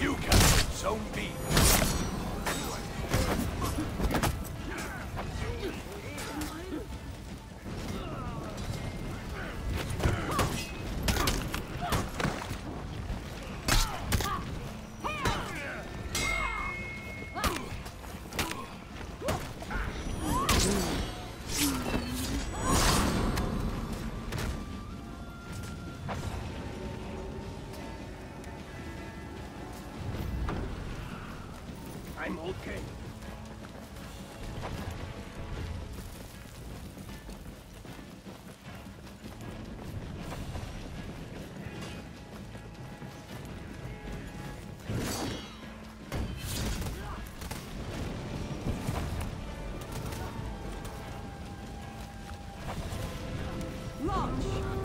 You captured Zone B. I'm okay. Launch!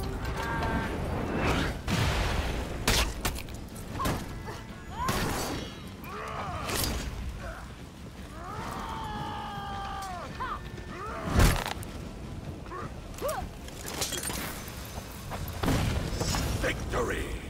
Victory!